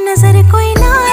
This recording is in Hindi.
नज़र कोई ना